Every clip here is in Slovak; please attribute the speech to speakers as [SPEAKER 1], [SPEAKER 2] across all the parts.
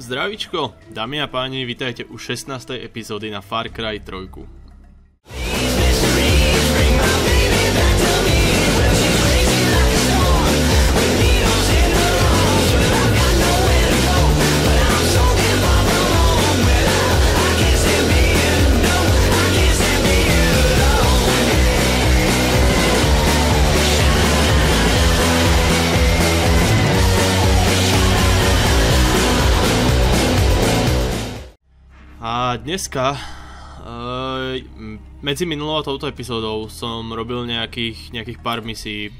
[SPEAKER 1] Zdravíčko, dámy a páni, vítajte u 16. epizódy na Far Cry 3. A dneska, uh, medzi minulou a touto epizódou som robil nejakých, nejakých pár misí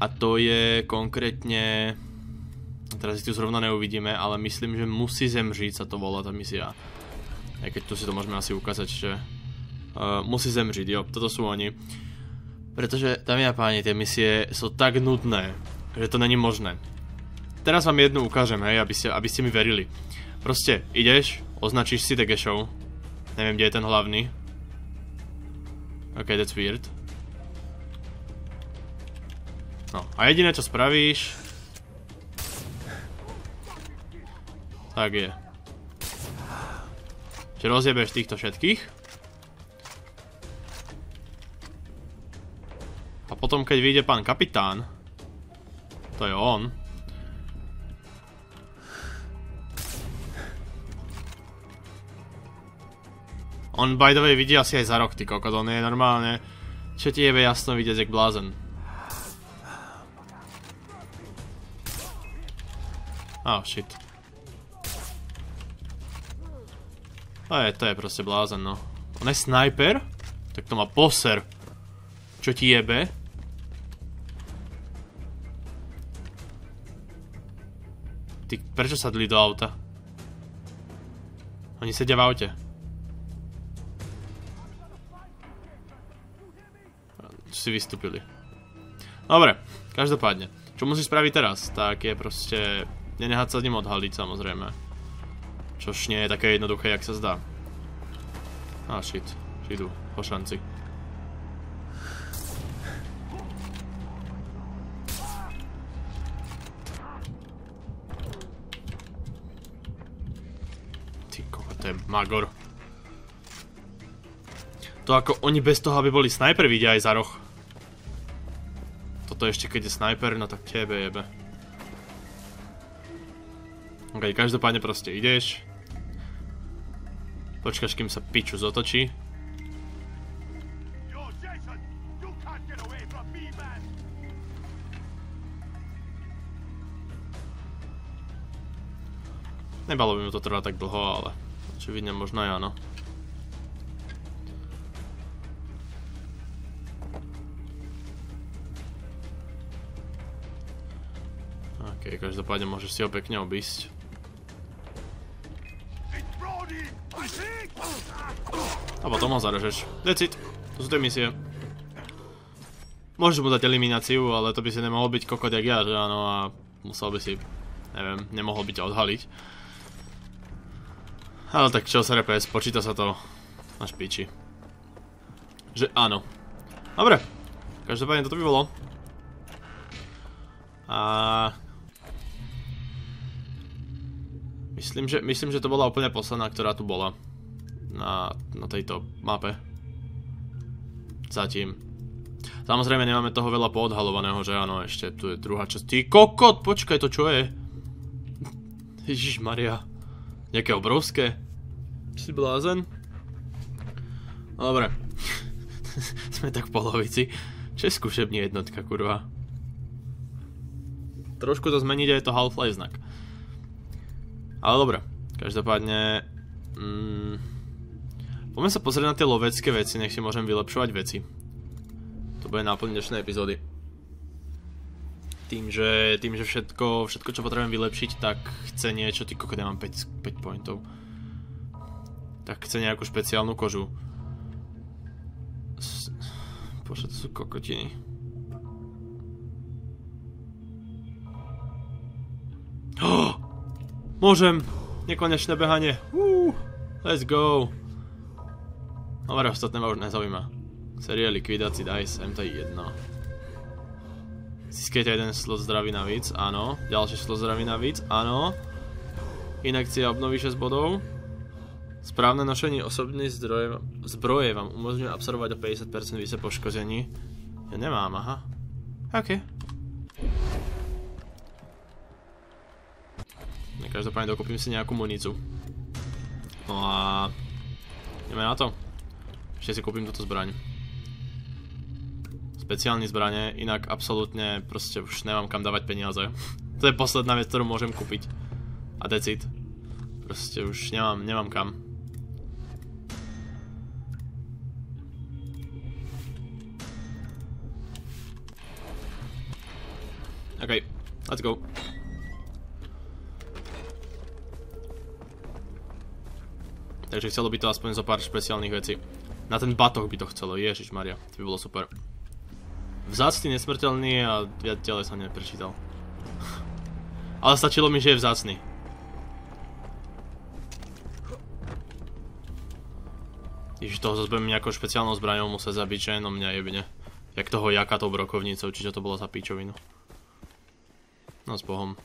[SPEAKER 1] a to je konkrétne, teraz si tu zrovna neuvidíme, ale myslím, že musí zemřít sa to volá tá misia. Aj keď tu si to môžeme asi ukázať, že uh, musí zemřít, jo, toto sú oni. Pretože, dámy a páni, tie misie sú tak nudné, že to není možné. Teraz vám jednu ukážem, hej, aby ste, aby ste mi verili. Proste ideš, označíš si Degešov. Neviem, kde je ten hlavný. Ok, that's weird. No, a jediné, čo spravíš... Tak je. Že rozjebeš týchto všetkých. A potom, keď vyjde pán kapitán, to je on, On by the way vidí asi aj za rok, ty kokot, on je normálne... Čo ti jebe jasno vidieť, jak blázen. Oh, shit. To je, to je proste blázen, no. On je sniper? Tak to má poser. Čo ti jebe? Ty, prečo sadli do auta? Oni sedia v aute. Si vystúpili. Dobre, každopádne. Čo musíš spraviť teraz? Tak je proste nenehať sa s ním odhaliť samozrejme. Čož nie je také jednoduché, jak sa zdá. Ah, shit, šidu, po šanci. Ty koko, to je magor. To ako oni bez toho, aby boli snajper, vidia aj za roh toto ešte keď je sniper, no tak tebe jebe. Ok, každopádne proste ideš. Počkaš, kým sa piču zotočí. Nebalo by mu to trvať tak dlho, ale očividne možno aj áno. Každopádne môžeš si ho pekne obísť. A potom ho zarežeš. Decid. To sú tie misie. Môžeš mu dať elimináciu, ale to by si nemohol byť kokot jak ja, že áno, a musel by si, neviem, nemohol by ťa odhaliť. Ale tak čo sa repes, počíta sa to na špiči. Že áno. Dobre, každopádne toto by bolo. A Myslím, že, myslím, že to bola úplne posledná, ktorá tu bola. Na, na tejto mape. Zatím. Samozrejme nemáme toho veľa poodhalovaného, že áno, ešte tu je druhá časť. Ty kokot, počkaj, to čo je? Ježiš Maria. Nejaké obrovské? Si blázen? Dobre. Sme tak v polovici. Čo je skúšební jednotka, kurva? Trošku to zmeniť aj to Half-Life znak. Ale dobre, každopádne... Mm, poďme sa pozrieť na tie lovecké veci, nech si môžem vylepšovať veci. To bude náplň dnešnej epizódy. Tým, že, tým, že všetko, všetko, čo potrebujem vylepšiť, tak chce niečo, ty kokot, mám 5, 5 pointov. Tak chce nejakú špeciálnu kožu. Bože, sú kokotiny. Môžem. Nekonečné behanie. Uh, let's go. Dobre, ostatné ma už nezaujíma. Série likvidácií DICE, M to je jedno. Získajte jeden slot zdraví navíc, áno. Ďalší slot zdraví navíc, áno. Inekcia obnoví 6 bodov. Správne nošenie osobnej zdroje, zbroje vám umožňuje absorbovať o 50% více poškození. Ja nemám, aha. OK. Každopádne dokúpim si nejakú municu. No a... Ideme na to. Ešte si kúpim túto zbraň. Speciálne zbranie, inak absolútne proste už nemám kam dávať peniaze. to je posledná vec, ktorú môžem kúpiť. A decid. Proste už nemám, nemám kam. OK, let's go. Takže chcelo by to aspoň zo pár špeciálnych vecí. Na ten batoh by to chcelo, Ježiš Maria, to by bolo super. Vzácný, nesmrteľný a viac ďalej som neprečítal. Ale stačilo mi, že je vzácný. Ježiš, toho zase budem nejakou špeciálnou zbraňou musieť zabiť, že jenom mňa jebne. Jak toho jaka tou brokovnicou, čiže to bolo za píčovinu. No s bohom.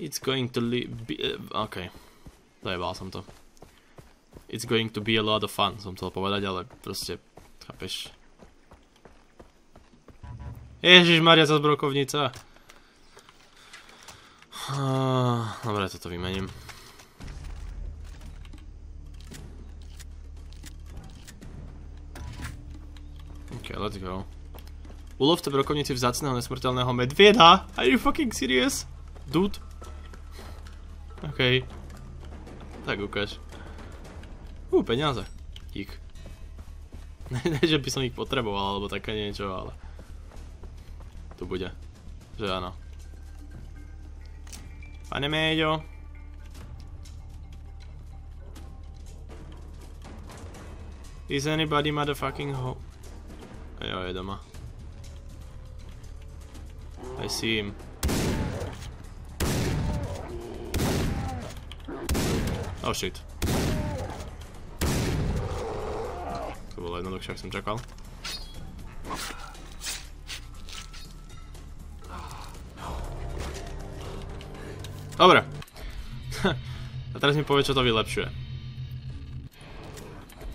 [SPEAKER 1] It's going to be... Uh, OK. Zajebal som to. It's going to be a lot of fun, som chcel povedať, ale proste, chápeš. Ježiš Maria, za zbrokovnica. Dobre, toto vymením. OK, let's go. Ulovte brokovnici vzácného nesmrteľného medvieda? Are you fucking serious? Dude? OK. Tak ukáž. Ú, peniaze. Dík. ne, že by som ich potreboval, alebo také niečo, ale... Tu bude. Že áno. Pane Méďo. Is anybody motherfucking home? Jo, je doma. I see him. Oh shit. To bolo jednoduchšie, ak som čakal. Dobre. A teraz mi povie, čo to vylepšuje.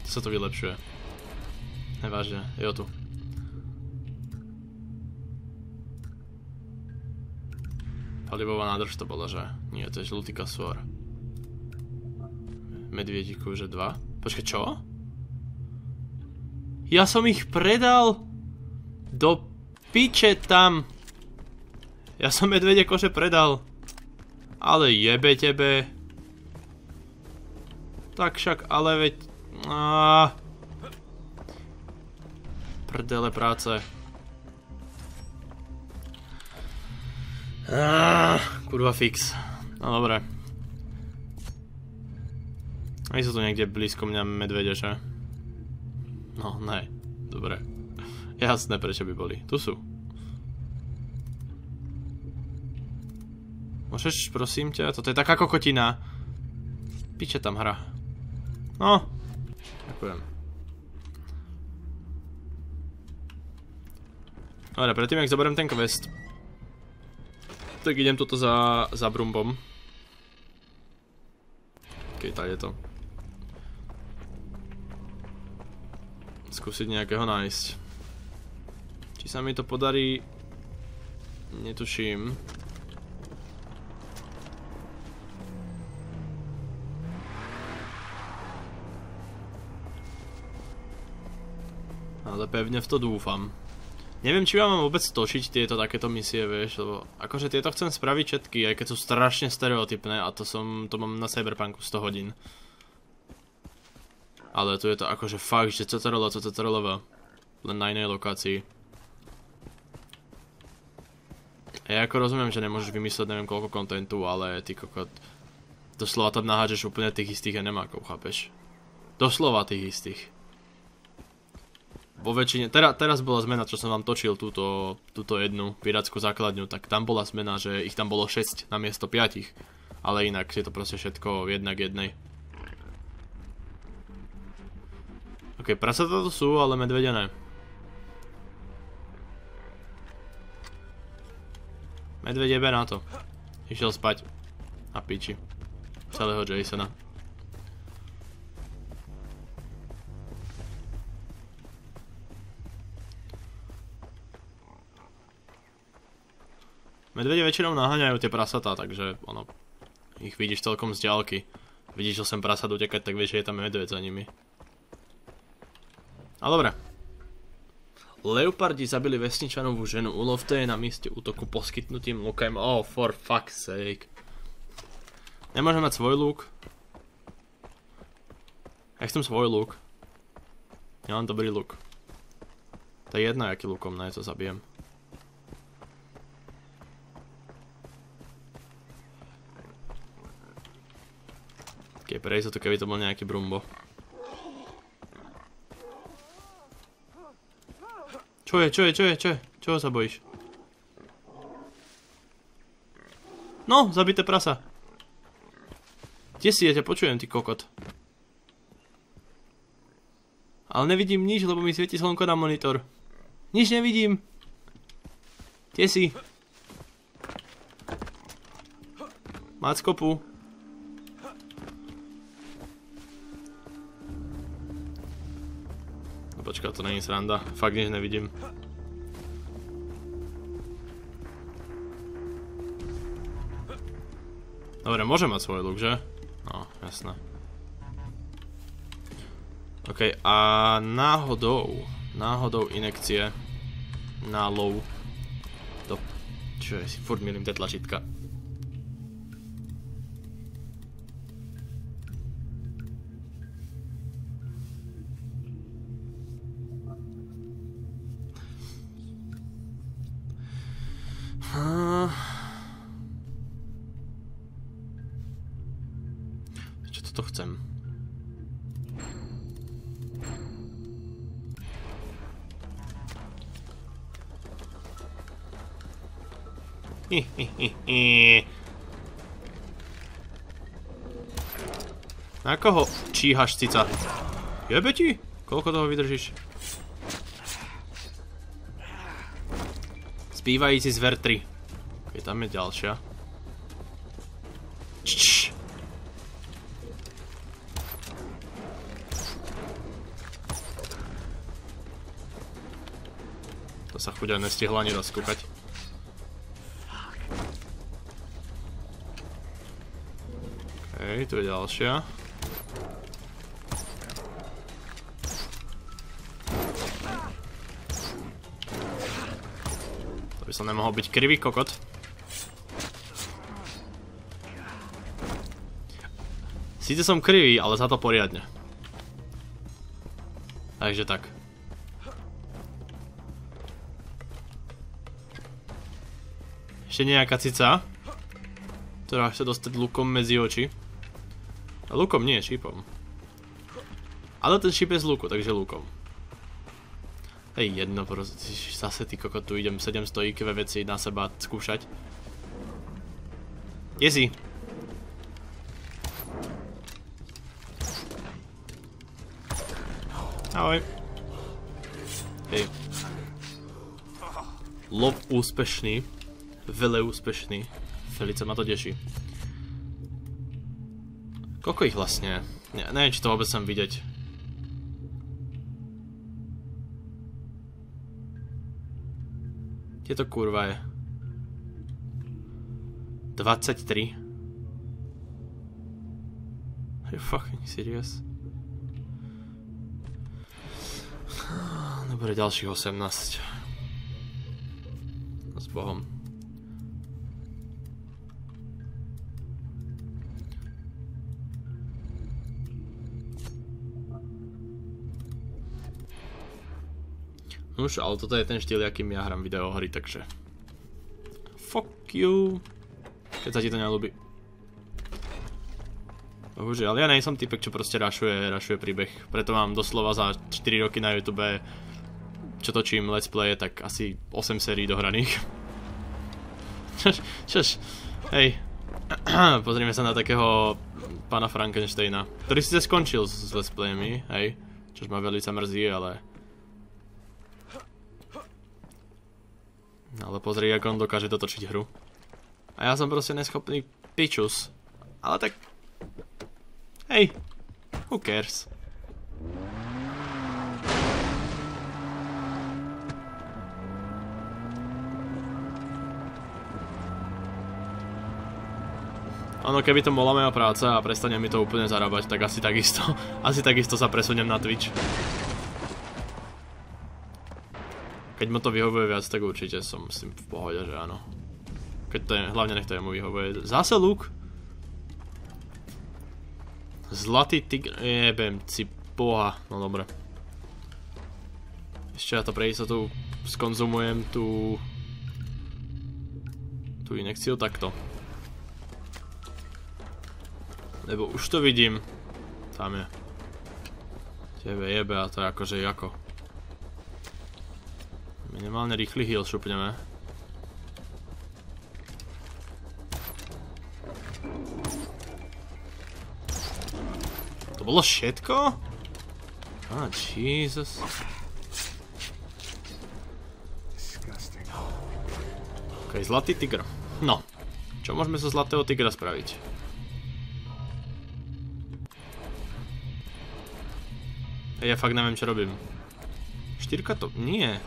[SPEAKER 1] Čo sa to vylepšuje? Nevážne, jo tu. Palivová nádrž to bola, že? Nie, to je žlutý kasvor medviediku, že dva. Počkaj, čo? Ja som ich predal do piče tam. Ja som medvede kože predal. Ale jebe tebe. Tak však, ale veď... Aaaa. Prdele práce. Aaaa, kurva fix. No dobre. Aj sú tu niekde blízko mňa medvede, že? No, ne. Dobre. Jasné, prečo by boli. Tu sú. Môžeš, prosím ťa? Toto je taká kokotina. Piče tam hra. No. Ďakujem. Dobre, predtým, jak zoberiem ten quest, tak idem toto za, za brumbom. Okej, okay, je to. Skúsiť nejakého nájsť. Či sa mi to podarí, netuším. Ale pevne v to dúfam. Neviem, či mám vôbec točiť tieto takéto misie, vieš, lebo akože tieto chcem spraviť všetky, aj keď sú strašne stereotypné a to som, to mám na Cyberpunku 100 hodín. Ale tu je to akože fakt, že CTRL, CTRL, len na inej lokácii. Ja ako rozumiem, že nemôžeš vymysleť neviem koľko kontentu, ale ty kokot... Doslova tam nahážeš úplne tých istých enemákov, chápeš? Doslova tých istých. Vo väčšine, teraz bola zmena, čo som vám točil túto, túto jednu pirátsku základňu, tak tam bola zmena, že ich tam bolo 6 na miesto 5. Ale inak je to proste všetko jednak jednej. Ok, prasatá to sú, ale medvedia ne. Medveď jebe na to. Išiel spať. A piči. Celého Jasona. Medvede väčšinou naháňajú tie prasatá, takže ono, ich vidíš celkom z ďalky. Vidíš, že sem prasat utekať, tak vieš, že je tam medveď za nimi. A dobre. Leopardi zabili vesničanovú ženu. Ulovte je na mieste útoku poskytnutím lukem. Oh, for fuck's sake. Nemôžem mať svoj lúk. Ja chcem svoj lúk. Ja mám dobrý lúk. To je jedno, aký lúkom na to zabijem. Keď pre istotu, keby to bol nejaký brumbo. Čo je, čo je, čo je, čo je? Čoho sa bojíš? No, zabité prasa. Kde si, ja ťa počujem, ty kokot. Ale nevidím nič, lebo mi svieti slnko na monitor. Nič nevidím. Kde si? Mackopu. Počkaj, to není sranda. Fakt nič nevidím. Dobre, môžem mať svoj look, že? No, jasné. OK, a náhodou, náhodou inekcie na low. To, čo je, si furt milím tie tlačítka. Chcem. Na koho číhaš, cica? Jebe ti? Koľko toho vydržíš? Spívajíci zver 3. Ok, tam je ďalšia. Sa chuďa nestihla ani rozkúkať. OK, tu je ďalšia. To by som nemohol byť krivý kokot. Sice som krivý, ale za to poriadne. Takže tak. Ešte nejaká cica. Ktorá chce dostať lukom medzi oči. A lukom nie, šípom. Ale ten šíp je z luku, takže lukom. Hej, jedno proste, zase ty kokot, tu idem 700 IQ veci na seba skúšať. Je si. Ahoj. Hej. Lov úspešný vele úspešný. Felice ma to teší. Koľko ich vlastne? Ne, neviem, či to vôbec sem vidieť. Kde to kurva je? 23. Are you fucking serious? Dobre, ďalších 18. S Bohom. Už, ale toto je ten štýl, akým ja hram videohry, takže... Fuck you. Keď sa ti to nelúbi. Bohužiaľ, ja nejsom typek, čo proste rašuje, rašuje príbeh. Preto mám doslova za 4 roky na YouTube, čo točím let's play, tak asi 8 sérií dohraných. Čož, čož, hej. Pozrime sa na takého pána Frankensteina, ktorý si skončil s let's playmi, hej. Čož ma veľmi mrzí, ale... Ale pozri, ako on dokáže dotočiť hru. A ja som proste neschopný pičus. Ale tak... Hej, who cares? Ono, keby to bola moja práca a prestane mi to úplne zarábať, tak asi takisto, asi takisto sa presuniem na Twitch. Keď mu to vyhovuje viac, tak určite som s tým v pohode, že áno. Keď to je, hlavne nech to mu vyhovuje. Zase luk? Zlatý tigr, jebem si boha, no dobre. Ešte ja to pre istotu skonzumujem tú... tú inekciu takto. Lebo už to vidím. Tam je. Tebe jebe a to je akože ako. Minimálne rýchly heal šupneme. To bolo všetko? Ah, Jesus. Ok, zlatý tigr. No. Čo môžeme zo zlatého tigra spraviť? Ja fakt neviem, čo robím. Štyrka to... Nie.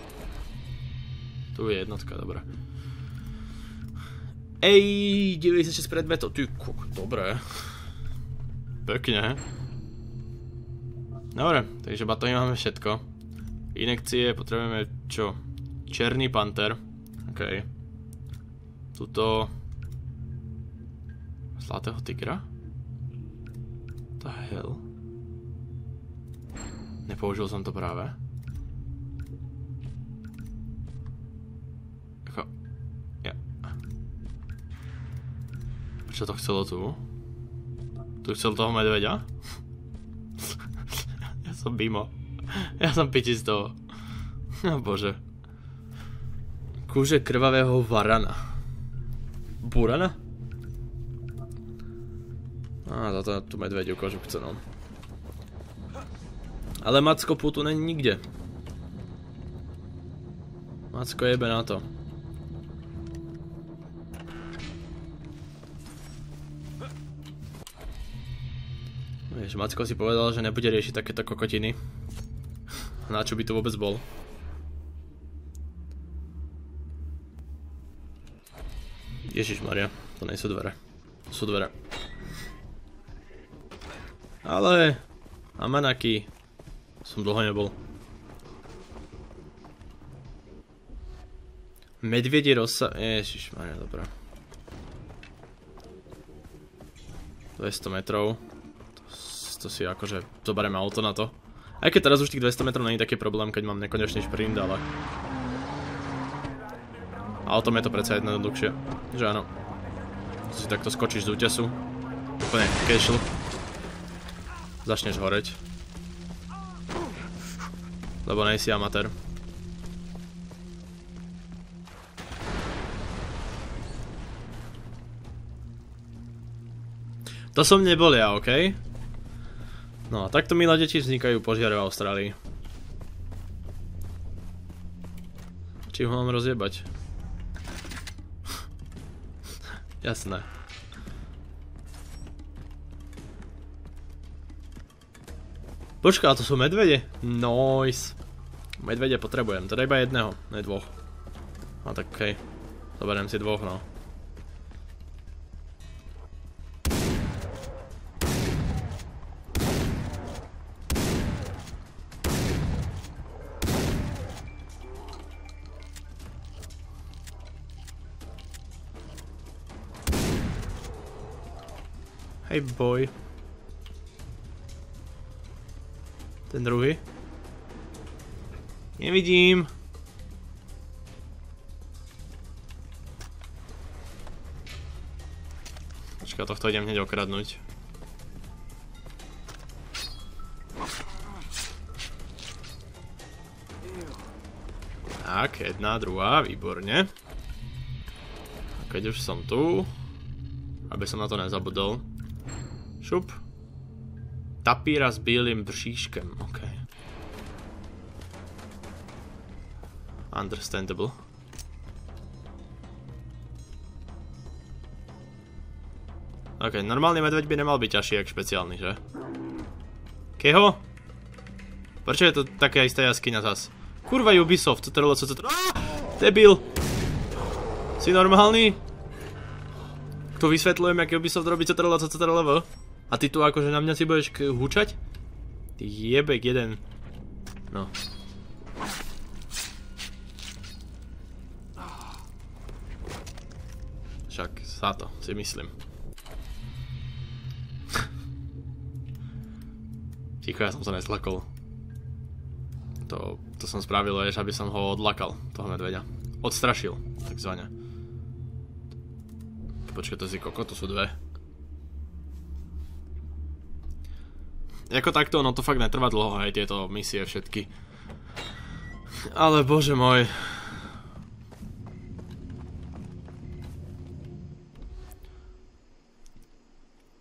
[SPEAKER 1] Tu je jednotka, dobré. Ej, 96 predmetov, ty kuk, dobré. Pekne. Dobre, takže batóny máme všetko. Inekcie potrebujeme čo? Černý panter. OK. Tuto... Zlatého tigra? The hell? Nepoužil som to práve. Prečo to chcelo tu? Tu chcel toho medveďa? ja som bimo. Ja som piči z toho. No bože. Kúže krvavého varana. Burana? Á, za to tu medvediu kožu chce, no. Ale Macko tu není nikde. Macko jebe na to. Macko si povedal, že nebude riešiť takéto kokotiny. Na čo by to vôbec bol? Ježiš Maria, to nie sú dvere. To sú dvere. Ale... Amanaki, som dlho nebol. Medvedie rosa... Ježišmarja, dobrá. 200 metrov. To, si akože zoberiem auto na to. Aj keď teraz už tých 200 metrov není taký problém, keď mám nekonečný šprint, ale... Autom je to predsa jednoduchšie. Že áno. Si takto skočíš z útesu. Úplne casual. Začneš horeť. Lebo nejsi amatér. To som nebol ja, okej? No a takto milé deti vznikajú požiare v Austrálii. Či ho mám rozjebať? Jasné. Počká, to sú medvede? Nice. Medvede potrebujem, teda iba jedného, ne dvoch. No tak. Okay. Zoberiem si dvoch, no. Hey boy. Ten druhý. Nevidím. Počka, tohto idem hneď okradnúť. Tak, jedna, druhá, výborne. Keď už som tu, aby som na to nezabudol. Šup. Tapíra s bílým bříškem, ok. Understandable. Ok, normálny medveď by nemal byť ťažší, jak špeciálny, že? Keho? Prečo je to taká istá jaskyňa zas? Kurva Ubisoft, to co to Debil! Si normálny? Tu vysvetľujem, aký Ubisoft robí co to co to A ty tu akože na mňa si budeš húčať? Ty jebek jeden. No. Však sa to, si myslím. Ticho, ja som sa neslakol. To, to som spravil, vieš, aby som ho odlakal, toho medveďa. Odstrašil, takzvané. Počkaj, to si koko, to sú dve. Jako takto, no to fakt netrvá dlho, aj tieto misie všetky. Ale bože môj.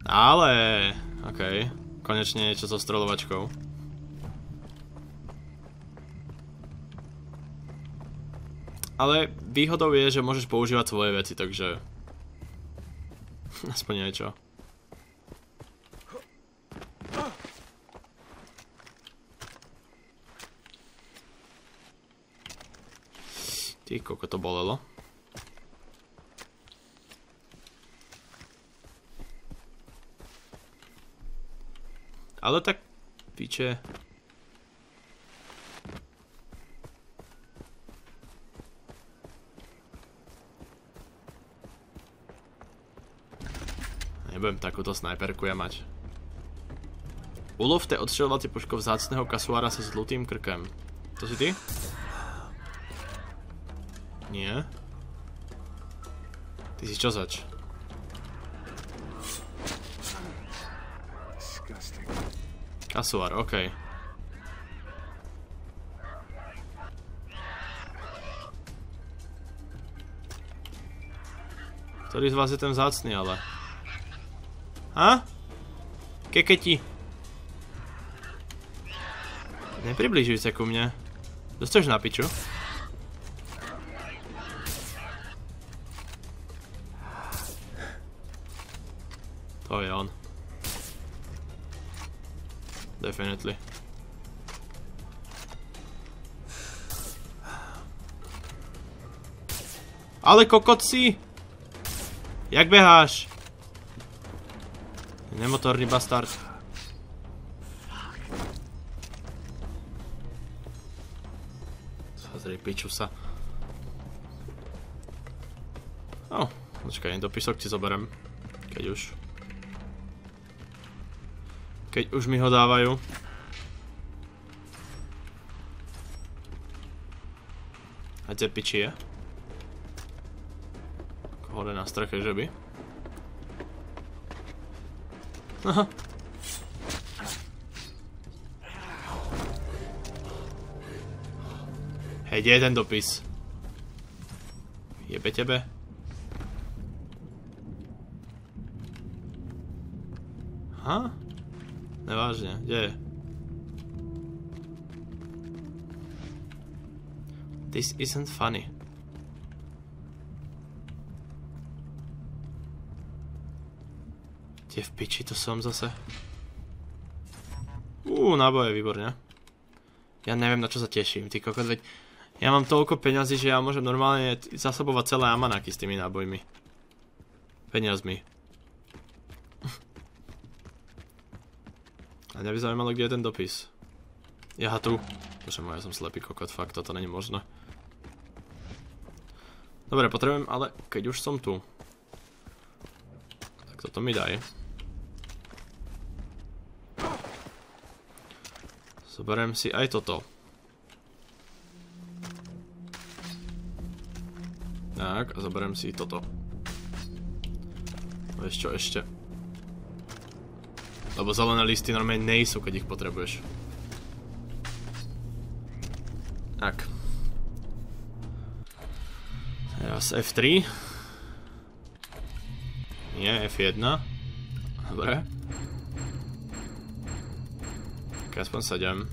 [SPEAKER 1] Ale, okej. Okay. Konečne niečo so strolovačkou. Ale výhodou je, že môžeš používať svoje veci, takže... Aspoň niečo. Ty, koľko to bolelo. Ale tak, piče. Nebudem takúto snajperku ja mať. Ulovte odstřelovací puško vzácného kasuára se zlutým krkem. To si ty? Nie. Ty si čo zač? Kasuár, okej. Okay. Ktorý z vás je ten vzácný, ale? Ha? Keketi. Nepriblížuj sa ku mne. Dostaneš na piču? To je on. Definitely. Ale kokot si! Jak beháš? Nemotorný bastard. Zazri, piču sa. Oh, počkaj, dopisok ti zoberem. Keď už. Keď už mi ho dávajú. A kde piči je? Hore na streche, že by? Aha. Hej, kde je ten dopis? Jebe tebe? Nevážne, kde je? This isn't funny. Kde v piči to som zase? Uuu, náboje, výborne. Ja neviem, na čo sa teším, ty kokot, veď ja mám toľko peňazí, že ja môžem normálne zasobovať celé amanaky s tými nábojmi. Peniazmi. A mňa by zaujímalo, kde je ten dopis. Ja tu. Bože môj, som slepý kokot, fakt, toto není možné. Dobre, potrebujem, ale keď už som tu. Tak toto mi daj. Zoberiem si aj toto. Tak, a zoberiem si toto. Vieš čo, ešte. Lebo zelené listy normálne nejsú, keď ich potrebuješ. Tak. Teraz F3. Nie, F1. Dobre. Tak aspoň 7.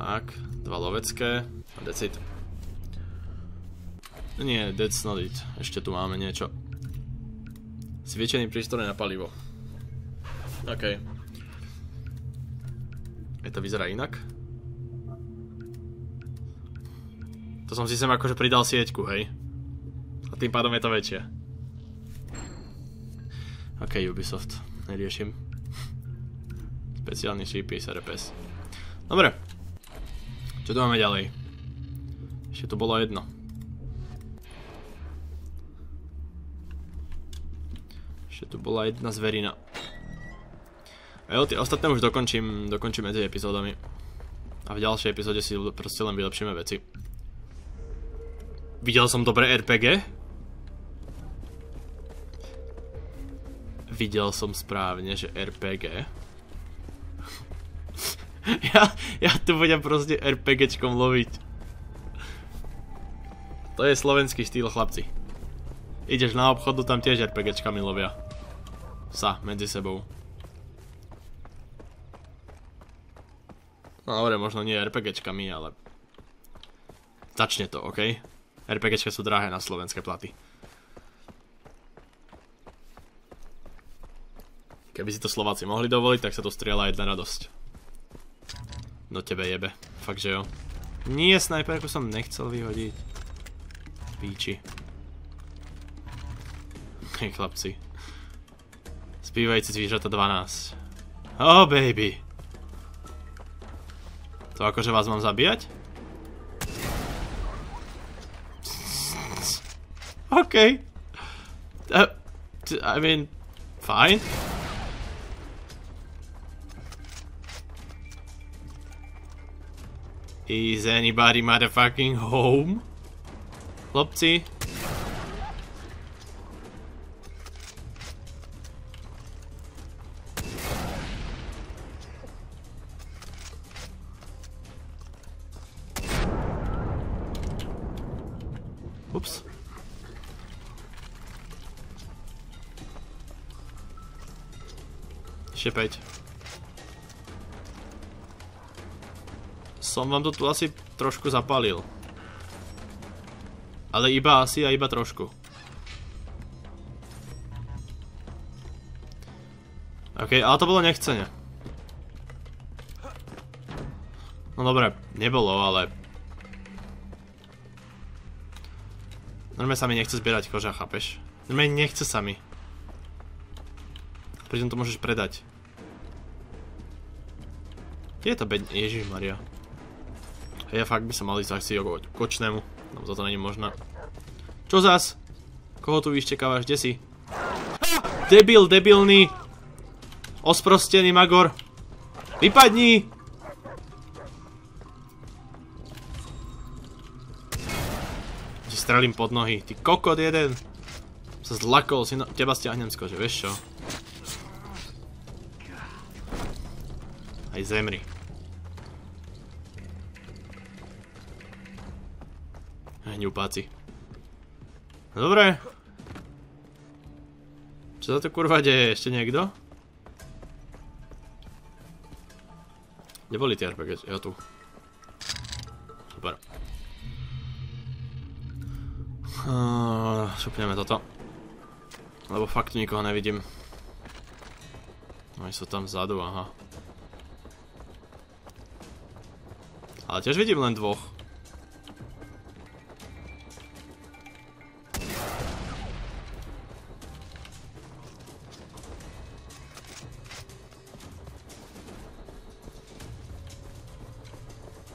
[SPEAKER 1] Tak, dva lovecké a decit. Nie, that's not it. Ešte tu máme niečo. Sviečený prístroj na palivo. OK. Je to vyzerá inak? To som si sem akože pridal sieťku, hej. A tým pádom je to väčšie. OK, Ubisoft. Neriešim. Speciálny šípy, RPS. Dobre. Čo tu máme ďalej? Ešte tu bolo jedno. Tu bola jedna zverina. A jo, tie ostatné už dokončím, dokončím medzi epizódami. A v ďalšej epizóde si proste len vylepšíme veci. Videl som dobré RPG? Videl som správne, že RPG. ja, ja tu budem proste RPGčkom loviť. To je slovenský štýl, chlapci. Ideš na obchodu, tam tiež RPGčkami lovia sa medzi sebou. No dobre, možno nie RPGčkami, ale začne to, OK? RPGčka sú drahé na slovenské platy. Keby si to Slováci mohli dovoliť, tak sa to strieľa jedna radosť. Do tebe jebe. Fakt, že jo. Nie, snajperku som nechcel vyhodiť. Píči. Hej, chlapci. Zbývajúci zvířata 12. Oh, baby. To akože vás mám zabíjať? OK. Uh, I mean, fine. Is anybody motherfucking home? Chlopci? Ešte 5. Som vám to tu asi trošku zapálil. Ale iba asi a iba trošku. OK, ale to bolo nechcene. No dobre, nebolo, ale Normálne sa mi nechce zbierať koža, chápeš? Normálne nechce sa mi. Pritom to môžeš predať. Je to beď... Ježišmaria. Ja fakt by som mal ísť asi k kočnému. No za to není možná. Čo zas? Koho tu vyštekávaš? Kde si? Debil, debilný! Osprostený magor! Vypadni! strelím pod nohy. Ty kokot jeden. Sa zlakol si, no, teba stiahnem skože, vieš čo? Aj zemri. Hňupáci. No dobre. Čo sa to kurva deje? Ešte niekto? Kde boli tie RPG? Ja tu. Super. Šupneme toto. Lebo fakt nikoho nevidím. Oni sú tam vzadu, aha. Ale tiež vidím len dvoch.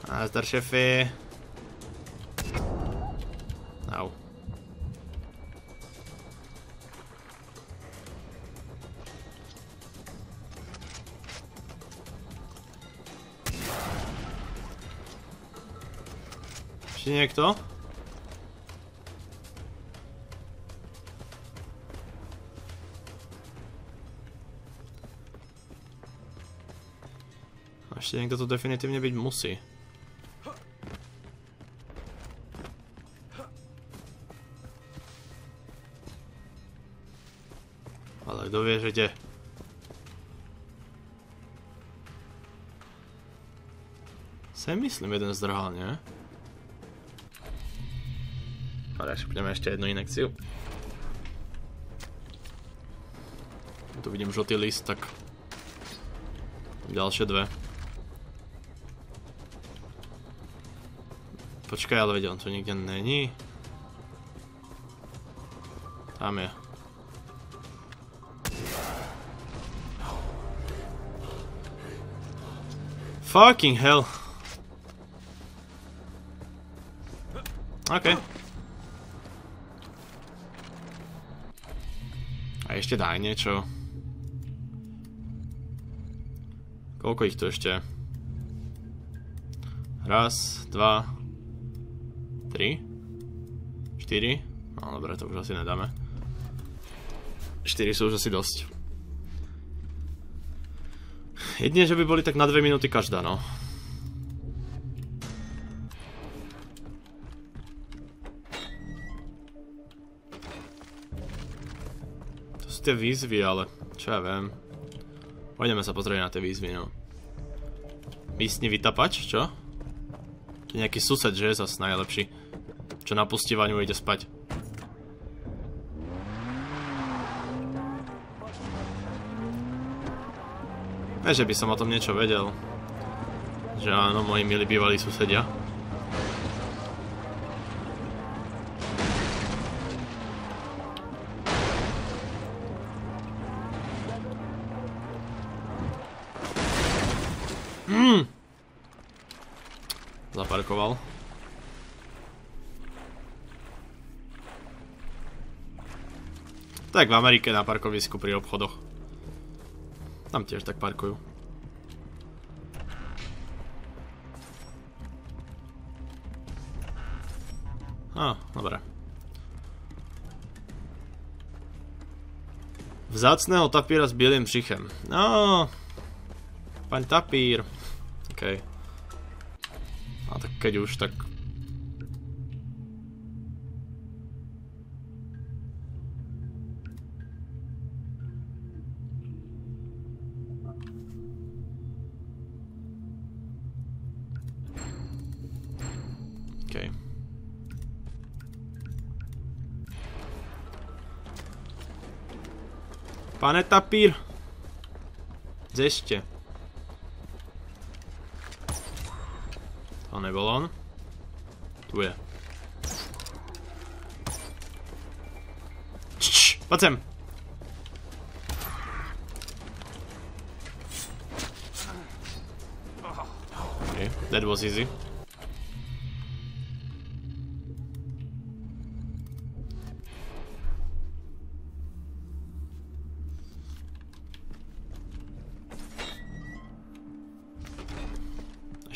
[SPEAKER 1] Nazdar šefy. Niekto? Ešte niekto to definitívne byť musí. Ale kto vie, že kde? Sem myslím jeden zdrhal, nie? Šupneme ešte jednu inekciu. Tu vidím žltý list, tak... Ďalšie dve. Počkaj, ale veď on tu nikde není. Tam je. Fucking hell. OK. A ešte daj niečo. Koľko ich tu ešte? Raz, dva, tri, štyri. No dobre, to už asi nedáme. 4 sú už asi dosť. Jedine, že by boli tak na 2 minúty každá, no. Tie výzvy, ale čo ja viem. Poďme sa pozrieť na tie výzvy, no. Místny vytapač, čo? Je nejaký sused, že je zase najlepší. Čo na pustívaniu ide spať. Ne, že by som o tom niečo vedel. Že áno, moji milí bývalí susedia. Tak v Amerike na parkovisku pri obchodoch. Tam tiež tak parkujú. Á, dobre. Vzácného tapíra s bielým přichem. No, pán tapír. OK. A tak keď už, tak Pane tapír. Zešte. To nebol on. Tu je. Čš, poď sem. Okay, that was easy.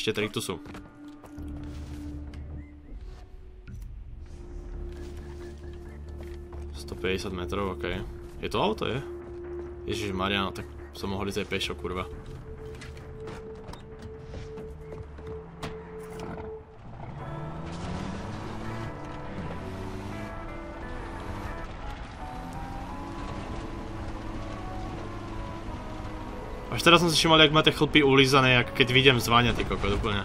[SPEAKER 1] Ešte tri tu. ...150 metrov, ok. Je to auto, je? Ježiš Mariano, tak som mohol ísť aj pešo, kurva. Až teraz som si všimol, jak má tie chlpy ulízané, jak keď vidím zvania, ty kokot, úplne.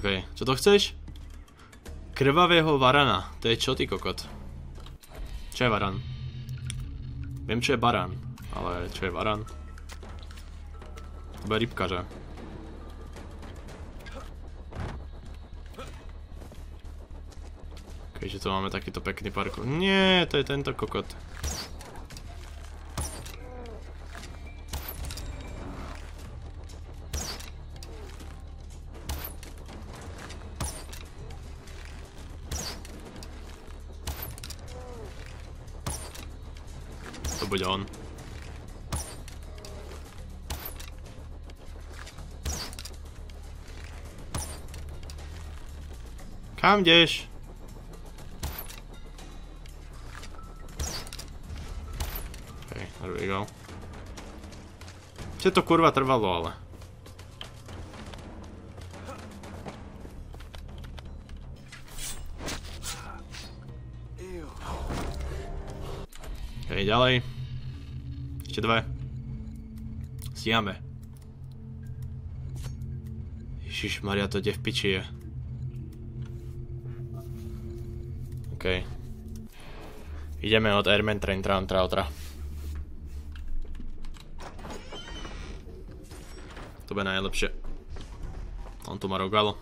[SPEAKER 1] OK, čo to chceš? Krvavého varana, to je čo ty kokot? Čo je varan? Viem čo je baran, ale čo je varan? To bude rybka, že? Keďže tu máme takýto pekný parkour. Nie, to je tento kokot. To bude on. Kam ideš? Čo to kurva trvalo, ale? OK, ďalej. Ešte dve. Stíhame. Ježiš Maria, to kde v piči je. OK. Ideme od Airman Train Tram Trautra. To bude najlepšie. On tu ma rogalo.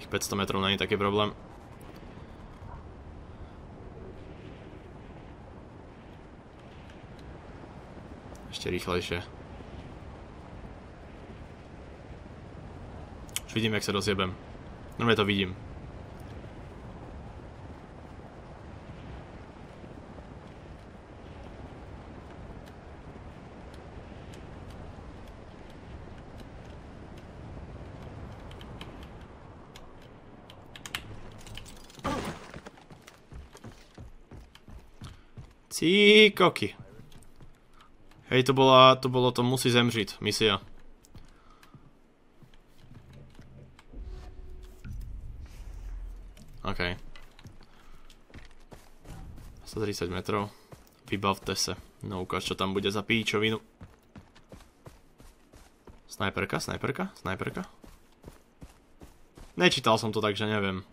[SPEAKER 1] Tých 500 metrov není taký problém. Ešte rýchlejšie. Vidím, jak sa rozjebem. Normálne to vidím. Cíkoky. Hej, to bola, to bolo to musí zemřiť, misia. OK. 130 metrov. Vybavte sa. No ukáž, čo tam bude za píčovinu. Snajperka, snajperka, snajperka. Nečítal som to, takže neviem.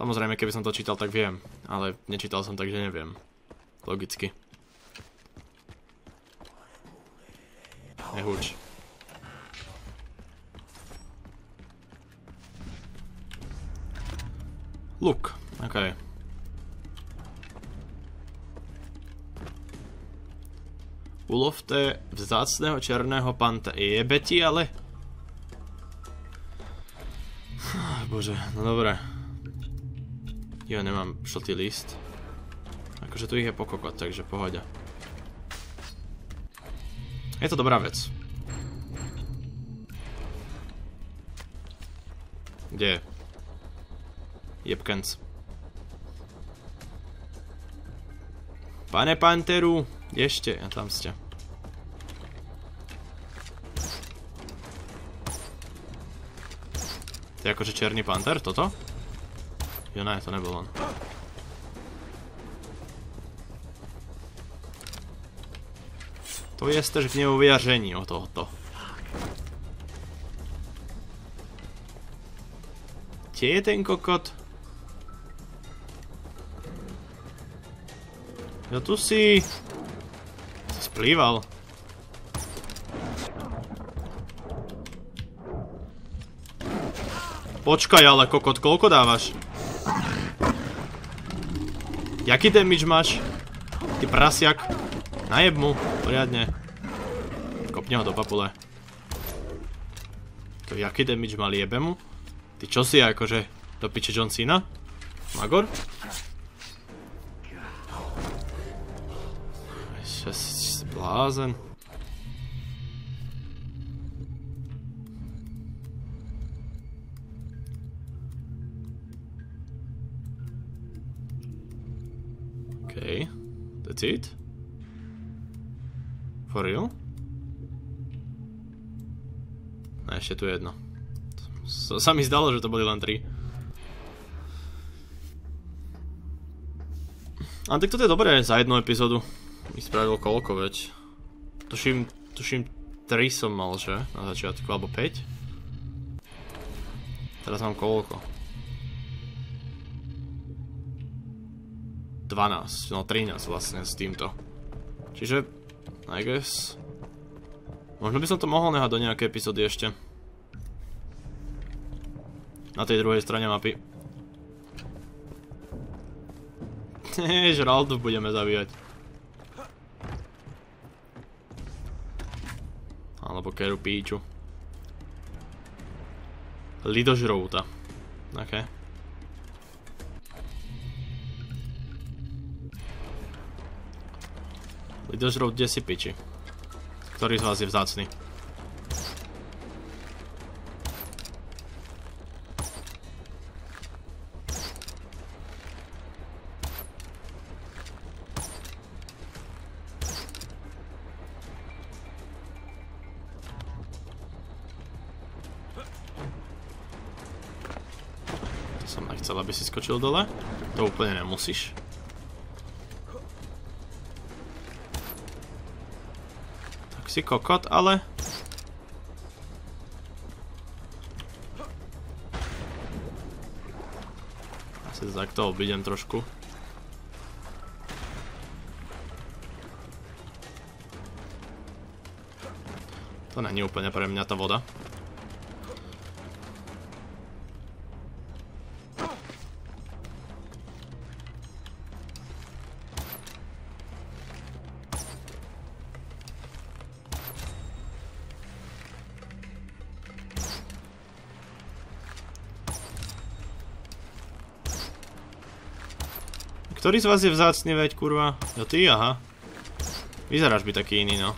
[SPEAKER 1] Samozrejme, keby som to čítal, tak viem. Ale nečítal som, takže neviem. Logicky. Ulovte vzácného černého panta. Jebe ti ale? Bože, no dobré. Ja nemám šltý list. Akože tu ich je pokokot, takže pohoďa. Je to dobrá vec. Kde je? Jebkenc. Pane Panteru, ešte, a tam ste. To je akože černý panter, toto? Jo ne, to nebol on. To jest też gniewowyjarzenie o to, o to. Gdzie je ten kokot? No tu. Si splýval. Počkaj ale kokot, koľko dávaš? Jaký damage máš? Ty prasiak. Najeb mu, poriadne. Kopni ho do papule. To jaký damage mal jebe mu? Ty čo si akože do piče John Cena? Magor? Blázen. It? For real? A ešte tu jedno. Sa, mi zdalo, že to boli len tri. A tak toto je dobré za jednu epizódu. Mi spravil koľko, veď. Tuším, tuším 3 som mal, že? Na začiatku, alebo 5. Teraz mám koľko? 12, no 13 vlastne s týmto. Čiže, I guess... Možno by som to mohol nehať do nejakej epizódy ešte. Na tej druhej strane mapy. Hehe, žraldu budeme zabíjať. Alebo keru píču. Lidožrouta. Okay. Lidožrov, kde si piči? Ktorý z vás je vzácný? To som nechcel, aby si skočil dole. To úplne nemusíš. Si kokot, ale... Asi takto obídem trošku. To není úplne pre mňa tá voda. Ktorý z vás je vzácný, veď, kurva? Jo, ty, aha. Vyzeráš by taký iný, no.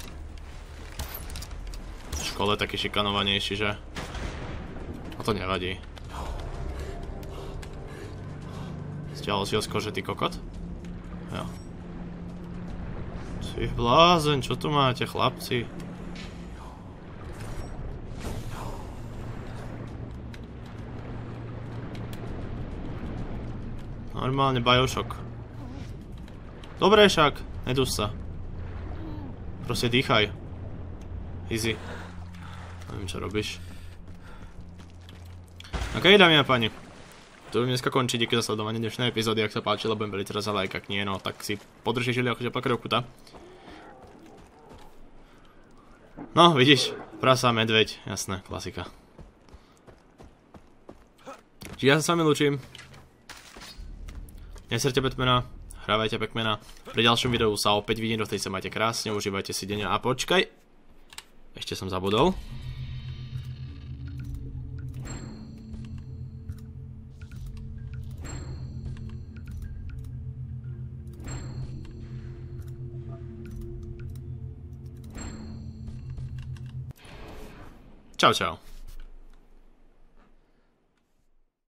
[SPEAKER 1] V škole taký šikanovanejší, že? A to nevadí. Stiahol si ho z kože, ty kokot? Jo. Si blázen, čo tu máte, chlapci? Normálne Bioshock. Dobre však, nedus sa. Proste dýchaj. Easy. Neviem, čo robíš. Ok, dámy a páni. Tu budem dneska končiť, díky za sledovanie dnešnej epizódy, ak sa páčilo, budem veľmi teraz za like, ak nie, no tak si podržíš žili akože pakrokuta. No, vidíš, prasa, medveď, jasné, klasika. Čiže ja sa s vami lúčim. Neserte Batmana, hrávajte Pac-Mana. Pri ďalšom videu sa opäť vidím, do tej sa majte krásne, užívajte si deň a počkaj. Ešte som zabudol. Čau, čau.